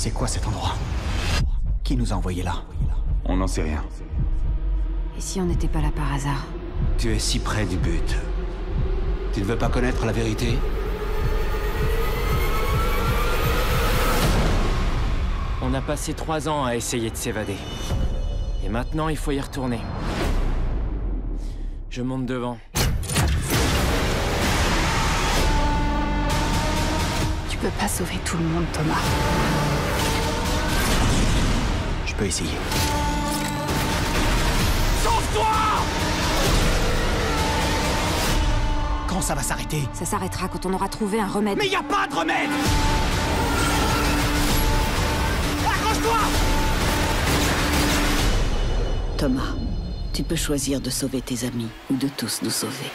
C'est quoi cet endroit Qui nous a envoyés là On n'en sait rien. Et si on n'était pas là par hasard Tu es si près du but. Tu ne veux pas connaître la vérité On a passé trois ans à essayer de s'évader. Et maintenant, il faut y retourner. Je monte devant. Tu peux pas sauver tout le monde, Thomas. Je peux essayer. Sauve-toi Quand ça va s'arrêter? Ça s'arrêtera quand on aura trouvé un remède. Mais y a pas de remède Accroche-toi Thomas, tu peux choisir de sauver tes amis ou de tous nous sauver.